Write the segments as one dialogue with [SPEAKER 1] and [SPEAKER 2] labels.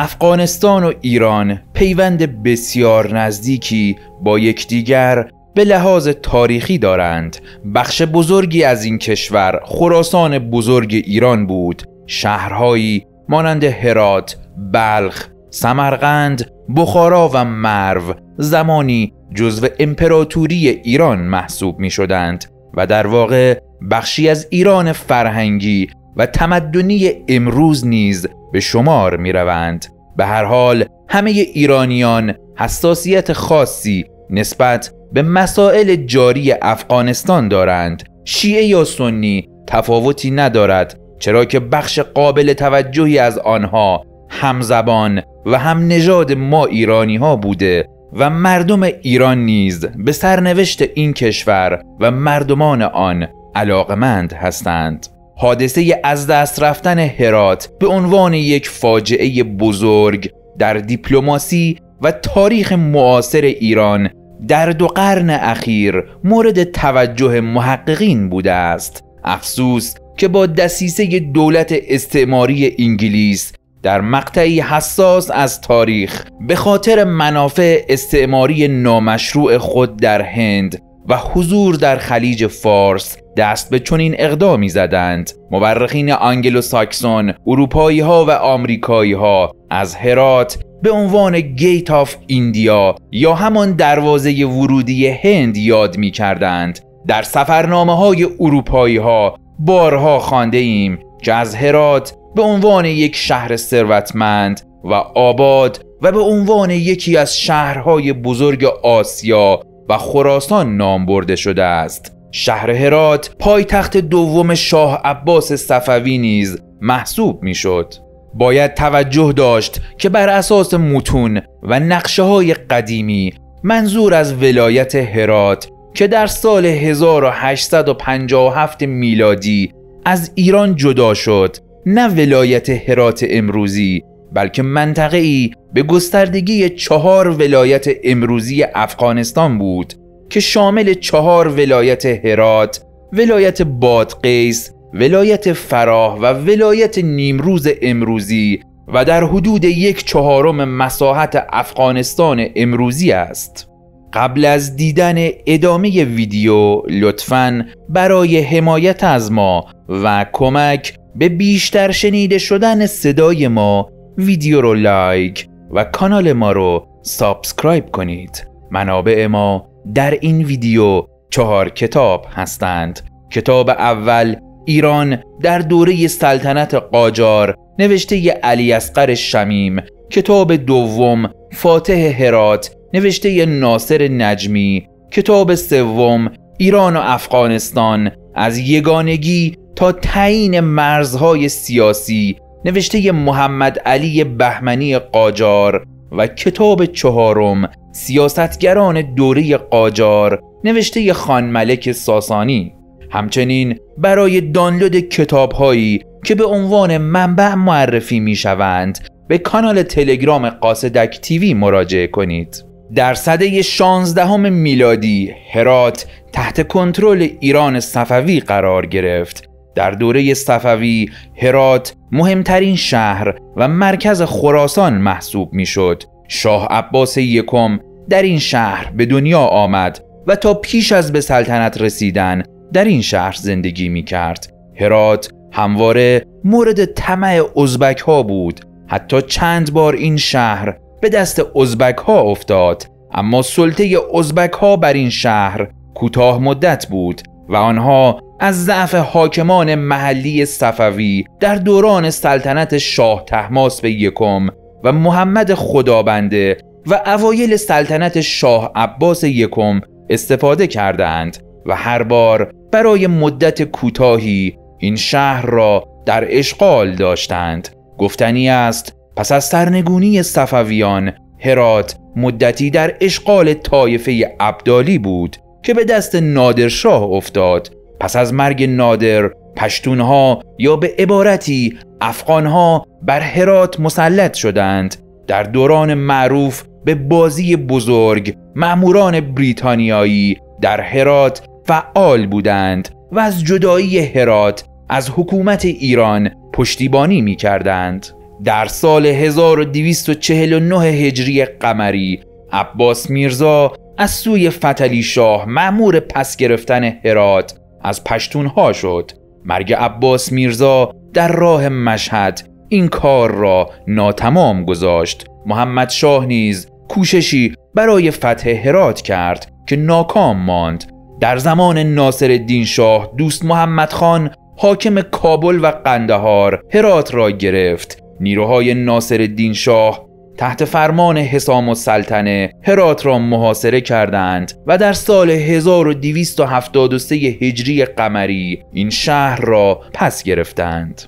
[SPEAKER 1] افغانستان و ایران پیوند بسیار نزدیکی با یکدیگر به لحاظ تاریخی دارند. بخش بزرگی از این کشور خراسان بزرگ ایران بود. شهرهایی مانند هرات، بلخ، سمرقند، بخارا و مرو زمانی جزو امپراتوری ایران محسوب می شدند و در واقع بخشی از ایران فرهنگی و تمدنی امروز نیز به شمار می روند. به هر حال همه ایرانیان حساسیت خاصی نسبت به مسائل جاری افغانستان دارند شیعه یا سنی تفاوتی ندارد چرا که بخش قابل توجهی از آنها همزبان و هم نژاد ما ایرانی ها بوده و مردم ایران نیز به سرنوشت این کشور و مردمان آن علاقمند هستند حادثه از دست رفتن هرات به عنوان یک فاجعه بزرگ در دیپلماسی و تاریخ معاصر ایران در دو قرن اخیر مورد توجه محققین بوده است. افسوس که با دسیسه دولت استعماری انگلیس در مقطعی حساس از تاریخ به خاطر منافع استعماری نامشروع خود در هند و حضور در خلیج فارس دست به چنین اقدامی زدند مورخین آنگلو ساکسون اروپایی ها و آمریکایی ها از هرات به عنوان Gate of India یا همان دروازه ورودی هند یاد می کردند در سفرنامه های اروپایی ها بارها خانده ایم که از هرات به عنوان یک شهر ثروتمند و آباد و به عنوان یکی از شهرهای بزرگ آسیا و خراسان نام برده شده است شهر هرات پایتخت دوم شاه عباس صفوی نیز محسوب می‌شد. باید توجه داشت که بر اساس متون و نقشه های قدیمی منظور از ولایت هرات که در سال 1857 میلادی از ایران جدا شد نه ولایت هرات امروزی بلکه منطقه ای به گستردگی چهار ولایت امروزی افغانستان بود که شامل چهار ولایت هرات، ولایت بادقیس، ولایت فراه و ولایت نیمروز امروزی و در حدود یک چهارم مساحت افغانستان امروزی است. قبل از دیدن ادامه ویدیو لطفاً برای حمایت از ما و کمک به بیشتر شنیده شدن صدای ما ویدیو رو like و کانال ما رو subscribe کنید. منابع ما در این ویدیو چهار کتاب هستند. کتاب اول ایران در دوره سلطنت قاجار نوشته علی اصغر شمیم. کتاب دوم فاتح هرات نوشته ناصر نجمی. کتاب سوم ایران و افغانستان. از یگانگی تا تعیین مرزهای سیاسی نوشته محمد علی بهمنی قاجار و کتاب چهارم سیاستگران دوره قاجار نوشته خان ملک ساسانی. همچنین برای دانلود کتاب هایی که به عنوان منبع معرفی می شوند به کانال تلگرام قاصدک تیوی مراجعه کنید. در سده 16 میلادی هرات تحت کنترل ایران صفوی قرار گرفت. در دوره صفوی هرات مهمترین شهر و مرکز خراسان محسوب می‌شد. شاه عباس یکم در این شهر به دنیا آمد و تا پیش از به سلطنت رسیدن در این شهر زندگی می کرد. هرات همواره مورد طمع ازبک ها بود حتی چند بار این شهر به دست ازبک ها افتاد اما سلطه ازبک ها بر این شهر کوتاه مدت بود و آنها از ضعف حاکمان محلی صفوی در دوران سلطنت شاه تحماس به یکم و محمد خدابنده و اوایل سلطنت شاه عباس یکم استفاده کردند و هر بار برای مدت کوتاهی این شهر را در اشغال داشتند. گفتنی است پس از سرنگونی صفویان هرات مدتی در اشغال طایفه عبدالی بود. که به دست نادرشاه افتاد پس از مرگ نادر پشتونها یا به عبارتی افغانها بر هرات مسلط شدند در دوران معروف به بازی بزرگ معموران بریتانیایی در هرات فعال بودند و از جدایی هرات از حکومت ایران پشتیبانی می کردند. در سال 1249 هجری قمری عباس میرزا از سوی فتلی شاه معمور پس گرفتن هرات از پشتونها شد. مرگ عباس میرزا در راه مشهد این کار را ناتمام گذاشت. محمد شاه نیز کوششی برای فتح هرات کرد که ناکام ماند. در زمان ناصر الدین شاه دوست محمد خان حاکم کابل و قندهار هرات را گرفت. نیروهای ناصر الدین شاه تحت فرمان حسام السلطنه هرات را محاصره کردند و در سال 1273 هجری قمری این شهر را پس گرفتند.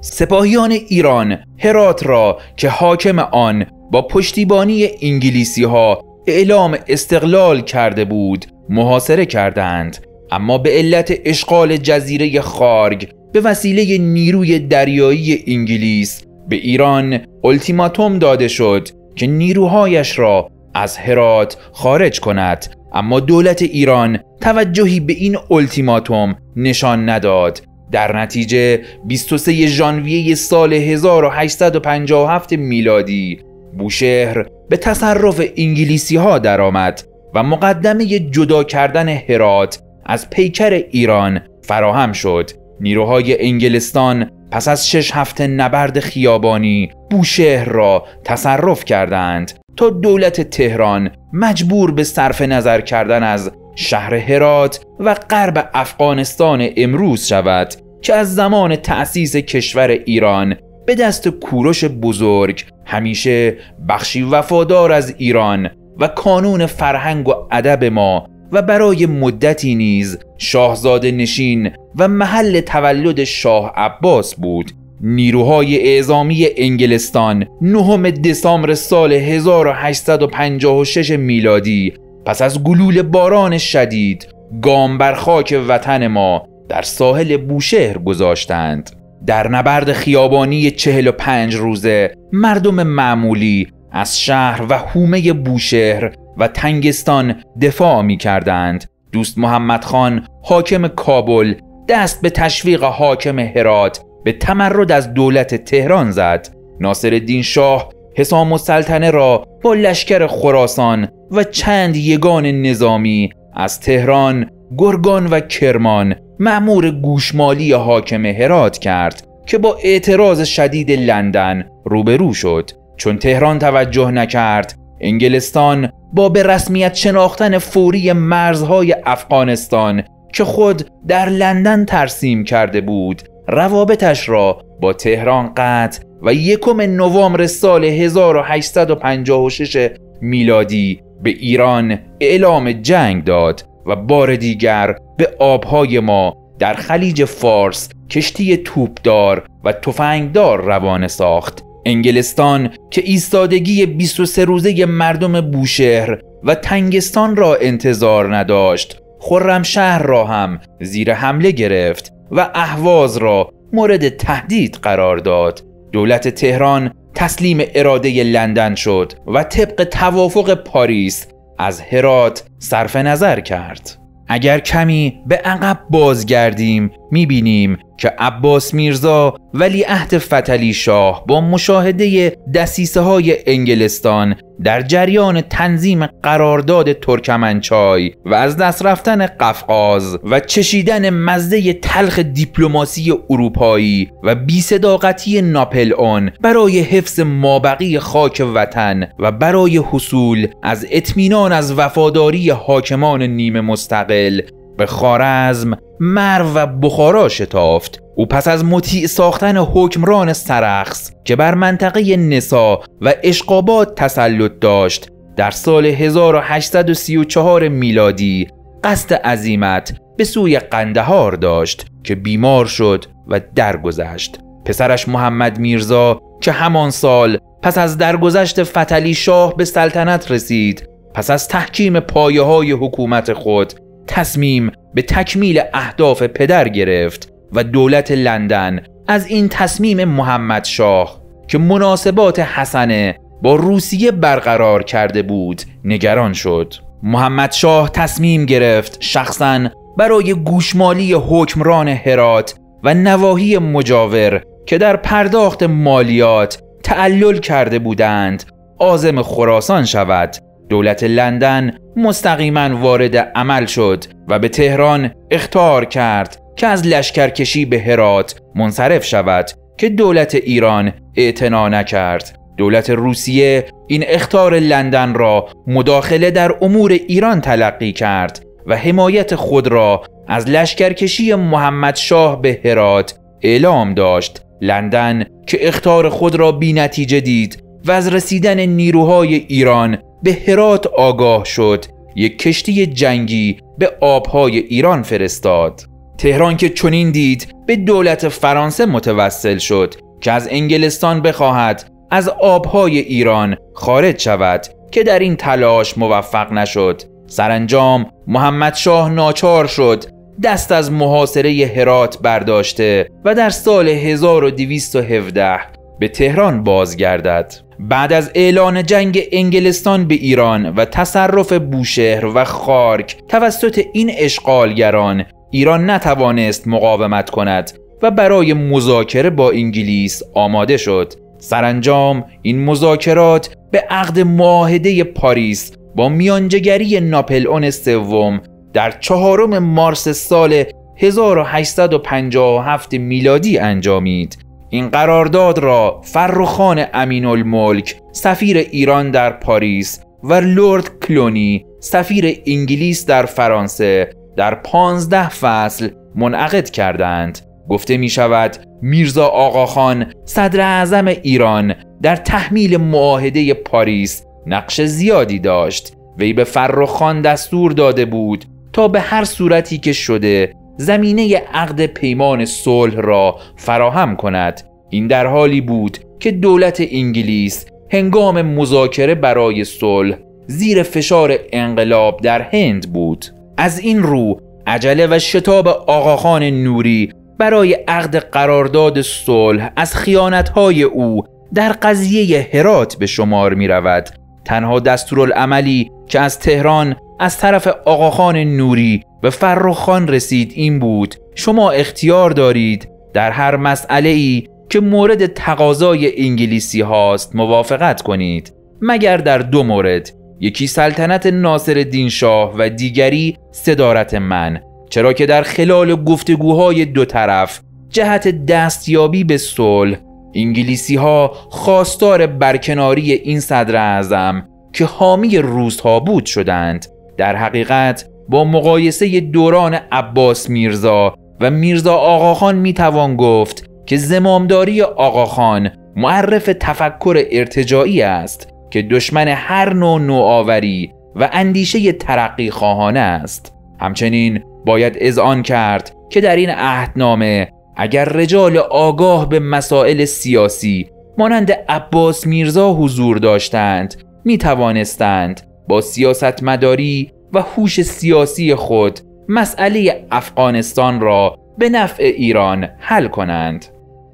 [SPEAKER 1] سپاهیان ایران هرات را که حاکم آن با پشتیبانی انگلیسی ها اعلام استقلال کرده بود محاصره کردند. اما به علت اشغال جزیره خارگ به وسیله نیروی دریایی انگلیس به ایران التیماتوم داده شد که نیروهایش را از هرات خارج کند. اما دولت ایران توجهی به این التیماتوم نشان نداد. در نتیجه 23 ژانویه سال 1857 میلادی بوشهر به تصرف انگلیسی ها درآمد و مقدمه جدا کردن هرات از پیکر ایران فراهم شد. نیروهای انگلستان پس از شش هفته نبرد خیابانی بوشهر را تصرف کردند تا دولت تهران مجبور به صرف نظر کردن از شهر هرات و غرب افغانستان امروز شود که از زمان تأسیس کشور ایران به دست کوروش بزرگ همیشه بخشی وفادار از ایران و کانون فرهنگ و ادب ما و برای مدتی نیز شاهزاده نشین و محل تولد شاه عباس بود. نیروهای اعزامی انگلستان نهم دسامبر سال 1856 میلادی پس از گلول باران شدید گام بر خاک وطن ما در ساحل بوشهر گذاشتند. در نبرد خیابانی 45 روزه مردم معمولی از شهر و حومه بوشهر و تنگستان دفاع می کردند دوست محمد خان حاکم کابل دست به تشویق حاکم هرات به تمرد از دولت تهران زد. ناصر الدین شاه حسام السلطنه را با لشکر خراسان و چند یگان نظامی از تهران، گرگان و کرمان معمور گوشمالی حاکم هرات کرد که با اعتراض شدید لندن روبرو شد. چون تهران توجه نکرد انگلستان با به رسمیت شناختن فوری مرزهای افغانستان که خود در لندن ترسیم کرده بود روابطش را با تهران قطع و یکم نوامبر سال 1856 میلادی به ایران اعلام جنگ داد و بار دیگر به آبهای ما در خلیج فارس کشتی توپدار و تفنگدار روانه ساخت. انگلستان که ایستادگی 23 روزه مردم بوشهر و تنگستان را انتظار نداشت خرمشهر را هم زیر حمله گرفت و اهواز را مورد تهدید قرار داد. دولت تهران تسلیم اراده لندن شد و طبق توافق پاریس از هرات صرف نظر کرد. اگر کمی به عقب بازگردیم می‌بینیم که عباس میرزا ولی عهد فتلی شاه با مشاهده دسیسه های انگلستان در جریان تنظیم قرارداد ترکمنچای و از دست رفتن قفقاز و چشیدن مزده تلخ دیپلماسی اروپایی و بیصداقتی ناپل اون برای حفظ مابقی خاک وطن و برای حصول از اطمینان از وفاداری حاکمان نیمه مستقل به خارزم مرو و بخارا شتافت او پس از مطیع ساختن حکمران سرخس که بر منطقه نسا و اشقابات تسلط داشت در سال 1834 میلادی قصد عزیمت به سوی قندهار داشت که بیمار شد و درگذشت. پسرش محمد میرزا که همان سال پس از درگذشت فتلی شاه به سلطنت رسید پس از تحکیم پایه های حکومت خود تصمیم به تکمیل اهداف پدر گرفت و دولت لندن از این تصمیم محمد شاه که مناسبات حسنه با روسیه برقرار کرده بود نگران شد. محمد شاه تصمیم گرفت شخصا برای گوشمالی حکمران هرات و نواحی مجاور که در پرداخت مالیات تعلل کرده بودند آزم خراسان شود دولت لندن مستقیما وارد عمل شد و به تهران اختار کرد که از لشکرکشی به هرات منصرف شود که دولت ایران اعتنا نکرد. دولت روسیه این اختار لندن را مداخله در امور ایران تلقی کرد و حمایت خود را از لشکرکشی محمد شاه به هرات اعلام داشت. لندن که اختار خود را بی نتیجه دید و از رسیدن نیروهای ایران به هرات آگاه شد. یک کشتی جنگی به آبهای ایران فرستاد. تهران که چنین دید به دولت فرانسه متوسل شد که از انگلستان بخواهد از آبهای ایران خارج شود که در این تلاش موفق نشد. سرانجام محمد شاه ناچار شد دست از محاصره هرات برداشته و در سال 1217 به تهران بازگردد. بعد از اعلان جنگ انگلستان به ایران و تصرف بوشهر و خارک توسط این اشغالگران ایران نتوانست مقاومت کند و برای مذاکره با انگلیس آماده شد. سرانجام این مذاکرات به عقد معاهده پاریس با میانجگری ناپلئون سوم در چهارم مارس سال 1857 میلادی انجامید. این قرارداد را فرخان امین الملک سفیر ایران در پاریس و لورد کلونی سفیر انگلیس در فرانسه در پانزده فصل منعقد کردند. گفته می شود میرزا آقاخان صدر اعظم ایران در تحمیل معاهده پاریس نقش زیادی داشت. وی به فرخان دستور داده بود تا به هر صورتی که شده زمینه عقد پیمان صلح را فراهم کند. این در حالی بود که دولت انگلیس هنگام مذاکره برای صلح زیر فشار انقلاب در هند بود. از این رو عجله و شتاب آقاخان نوری برای عقد قرارداد صلح از خیانتهای او در قضیه هرات به شمار می رود تنها دستورالعملی که از تهران از طرف آقاخان نوری به فرخان رسید این بود شما اختیار دارید در هر مسئله ای که مورد تقاضای انگلیسی هاست موافقت کنید. مگر در دو مورد یکی سلطنت ناصر دین شاه و دیگری صدارت من. چرا که در خلال گفتگوهای دو طرف جهت دستیابی به صلح انگلیسی ها خواستار برکناری این صدر اعظم که حامی روزها بود شدند. در حقیقت با مقایسه دوران عباس میرزا و میرزا آقاخان می‌توان گفت که زمامداری آقاخان معرف تفکر ارتجاعی است که دشمن هر نوع نوآوری و اندیشه ترقی خواهانه است. همچنین باید اذعان کرد که در این عهدنامه اگر رجال آگاه به مسائل سیاسی مانند عباس میرزا حضور داشتند می توانستند با سیاست مداری و هوش سیاسی خود مسئله افغانستان را به نفع ایران حل کنند.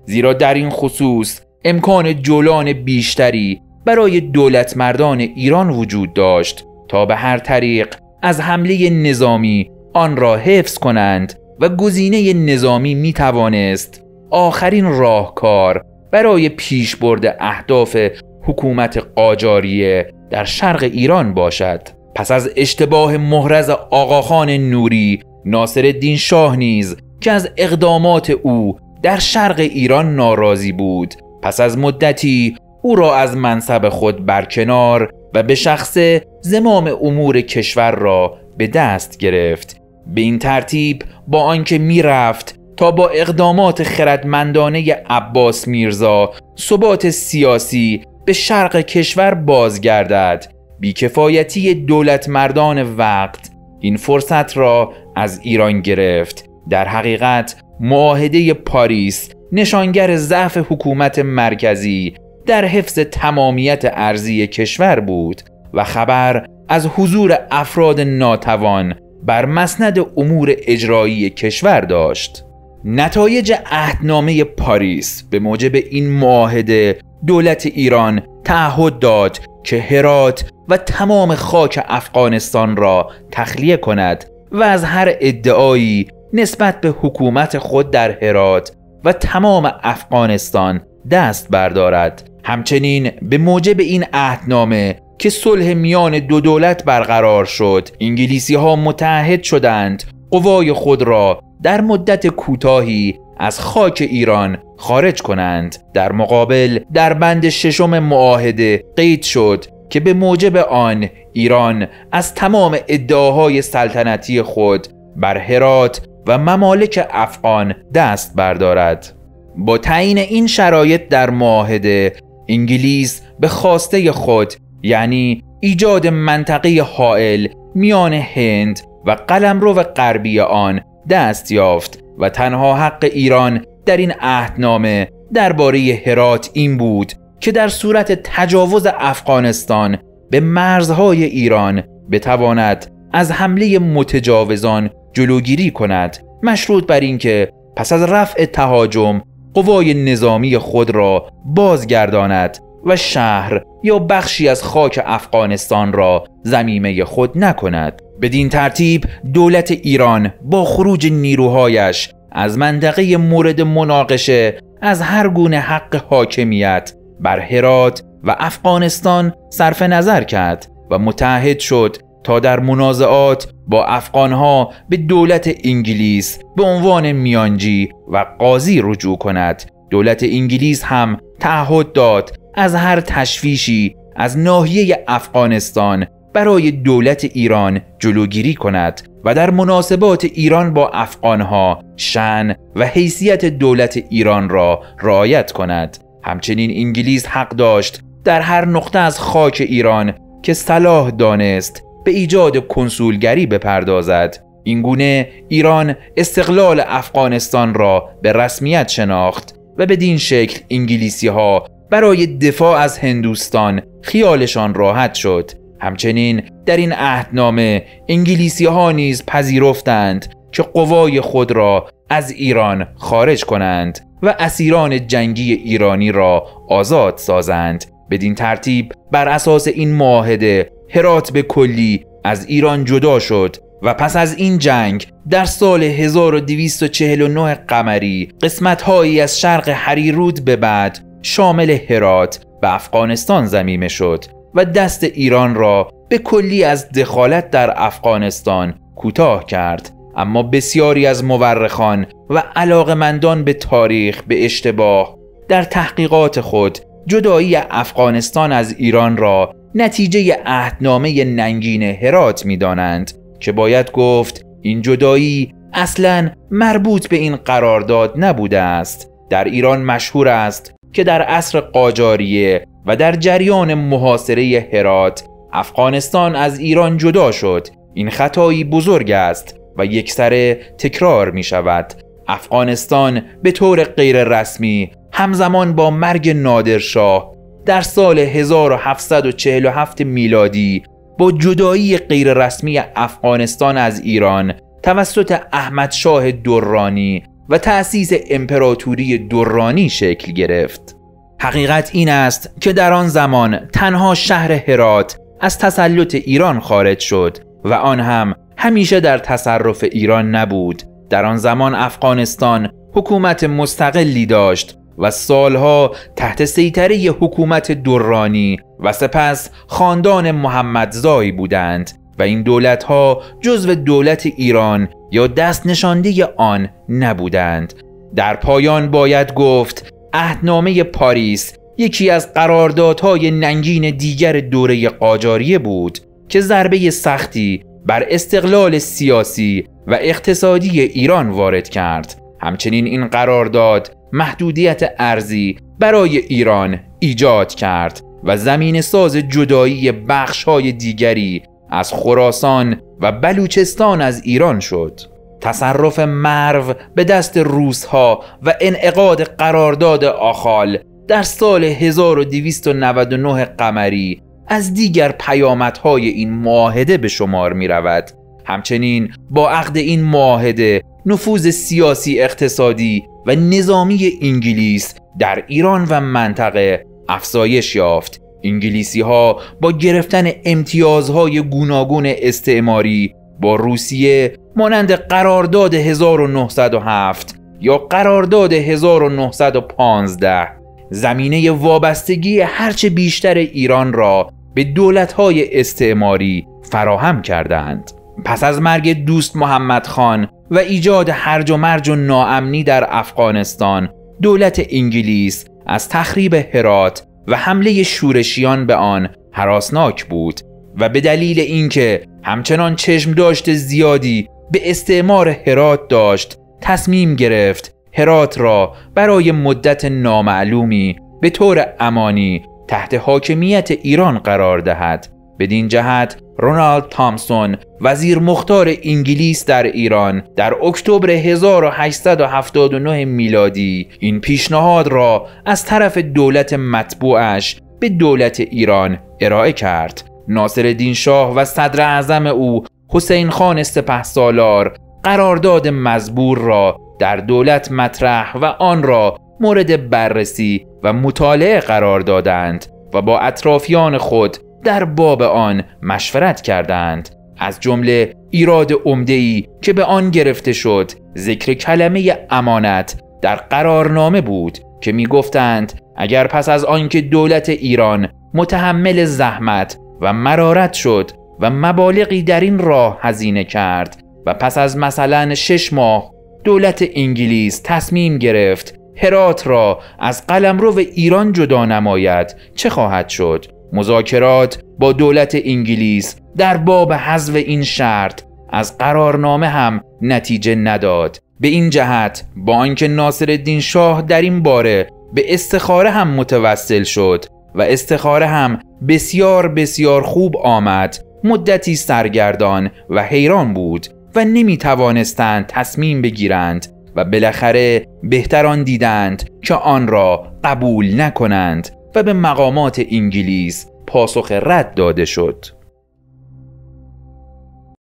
[SPEAKER 1] زیرا در این خصوص امکان جولان بیشتری برای دولت مردان ایران وجود داشت تا به هر طریق از حمله نظامی آن را حفظ کنند و گزینه نظامی می توانست آخرین راهکار برای پیشبرد اهداف حکومت قاجاریه در شرق ایران باشد. پس از اشتباه محرز آقاخان نوری ناصر الدین شاه نیز که از اقدامات او در شرق ایران ناراضی بود پس از مدتی او را از منصب خود برکنار و به شخص زمام امور کشور را به دست گرفت. به این ترتیب با آنکه می‌رفت تا با اقدامات خردمندانه عباس میرزا ثبات سیاسی به شرق کشور بازگردد بیکفایتی دولت مردان وقت این فرصت را از ایران گرفت. در حقیقت معاهده پاریس نشانگر ضعف حکومت مرکزی در حفظ تمامیت ارزی کشور بود و خبر از حضور افراد ناتوان بر مسند امور اجرایی کشور داشت. نتایج عهدنامه پاریس به موجب این معاهده دولت ایران تعهد داد که هرات و تمام خاک افغانستان را تخلیه کند و از هر ادعایی نسبت به حکومت خود در هرات و تمام افغانستان دست بردارد. همچنین به موجب این عهدنامه که صلح میان دو دولت برقرار شد. انگلیسی ها متحد شدند. قوای خود را در مدت کوتاهی از خاک ایران خارج کنند. در مقابل در بند ششم معاهده قید شد که به موجب آن ایران از تمام ادعاهای سلطنتی خود بر هرات و ممالک افغان دست بردارد. با تعیین این شرایط در معاهده انگلیس به خواسته خود یعنی ایجاد منطقه حائل میان هند و قلمرو غربی آن دست یافت و تنها حق ایران در این عهدنامه درباره هرات این بود که در صورت تجاوز افغانستان به مرزهای ایران بتواند از حمله متجاوزان جلوگیری کند مشروط بر اینکه پس از رفع تهاجم قوای نظامی خود را بازگرداند و شهر یا بخشی از خاک افغانستان را زمیمه خود نکند. بدین ترتیب دولت ایران با خروج نیروهایش از منطقه مورد مناقشه از هر گونه حق حاکمیت بر هرات و افغانستان صرف نظر کرد و متحد شد تا در منازعات با افغانها به دولت انگلیس به عنوان میانجی و قاضی رجوع کند. دولت انگلیس هم تعهد داد از هر تشویشی از ناحیه افغانستان برای دولت ایران جلوگیری کند و در مناسبات ایران با افغانها شن و حیثیت دولت ایران را رعایت کند. همچنین انگلیس حق داشت در هر نقطه از خاک ایران که صلاح دانست به ایجاد کنسولگری بپردازد. اینگونه ایران استقلال افغانستان را به رسمیت شناخت و بدین شکل انگلیسی ها برای دفاع از هندوستان خیالشان راحت شد. همچنین در این عهدنامه انگلیسی ها نیز پذیرفتند که قوای خود را از ایران خارج کنند و اسیران جنگی ایرانی را آزاد سازند. بدین ترتیب بر اساس این معاهده هرات به کلی از ایران جدا شد و پس از این جنگ در سال 1249 قمری قسمتهایی از شرق هریرود به بعد شامل هرات و افغانستان زمیمه شد و دست ایران را به کلی از دخالت در افغانستان کوتاه کرد. اما بسیاری از مورخان و علاقمندان به تاریخ به اشتباه در تحقیقات خود جدایی افغانستان از ایران را نتیجه عهدنامه ننگین هرات می دانند که باید گفت این جدایی اصلا مربوط به این قرارداد نبوده است. در ایران مشهور است که در عصر قاجاریه و در جریان محاصره هرات افغانستان از ایران جدا شد. این خطایی بزرگ است و یک سره تکرار می شود. افغانستان به طور غیر رسمی همزمان با مرگ نادرشاه در سال 1747 میلادی با جدایی غیر رسمی افغانستان از ایران توسط احمد شاه درانی و تأسیس امپراتوری درانی شکل گرفت. حقیقت این است که در آن زمان تنها شهر هرات از تسلط ایران خارج شد و آن هم همیشه در تصرف ایران نبود. در آن زمان افغانستان حکومت مستقلی داشت و سالها تحت سیطره حکومت دورانی و سپس خاندان محمدزایی بودند و این دولت ها جزو دولت ایران یا دست نشانده آن نبودند. در پایان باید گفت عهدنامه پاریس یکی از قراردادهای ننگین دیگر دوره قاجاریه بود که ضربه سختی بر استقلال سیاسی و اقتصادی ایران وارد کرد. همچنین این قرارداد محدودیت ارزی برای ایران ایجاد کرد و زمین ساز جدایی بخش های دیگری از خراسان و بلوچستان از ایران شد. تصرف مرو به دست روسها و انعقاد قرارداد آخال در سال 1299 قمری از دیگر پیامدهای این معاهده به شمار می رود همچنین با عقد این معاهده نفوذ سیاسی اقتصادی و نظامی انگلیس در ایران و منطقه افزایش یافت. انگلیسی ها با گرفتن امتیازهای گوناگون استعماری با روسیه مانند قرارداد 1907 یا قرارداد 1915 زمینه وابستگی هرچه بیشتر ایران را به دولتهای استعماری فراهم کردند پس از مرگ دوست محمد خان و ایجاد هرج و مرج و ناامنی در افغانستان دولت انگلیس از تخریب هرات و حمله شورشیان به آن حراسناک بود و به دلیل اینکه همچنان چشم داشت زیادی به استعمار هرات داشت تصمیم گرفت هرات را برای مدت نامعلومی به طور امانی تحت حاکمیت ایران قرار دهد. بدین جهت رونالد تامسون وزیر مختار انگلیس در ایران در اکتبر 1879 میلادی این پیشنهاد را از طرف دولت مطبوعش به دولت ایران ارائه کرد. ناصر شاه و صدر اعظم او حسین خان سپه سالار قرارداد مزبور را در دولت مطرح و آن را مورد بررسی و مطالعه قرار دادند و با اطرافیان خود در باب آن مشورت کردند. از جمله ایراد ای که به آن گرفته شد ذکر کلمه امانت در قرارنامه بود که می گفتند اگر پس از آنکه دولت ایران متحمل زحمت و مرارت شد و مبالغی در این راه هزینه کرد و پس از مثلا شش ماه دولت انگلیس تصمیم گرفت هرات را از قلمرو ایران جدا نماید چه خواهد شد؟ مذاکرات با دولت انگلیس در باب حذف این شرط از قرارنامه هم نتیجه نداد. به این جهت با آنکه ناصر شاه در این باره به استخاره هم متوسل شد و استخاره هم بسیار بسیار خوب آمد مدتی سرگردان و حیران بود و نمی توانستند تصمیم بگیرند و بالاخره بهتران دیدند که آن را قبول نکنند. و به مقامات انگلیس پاسخ رد داده شد.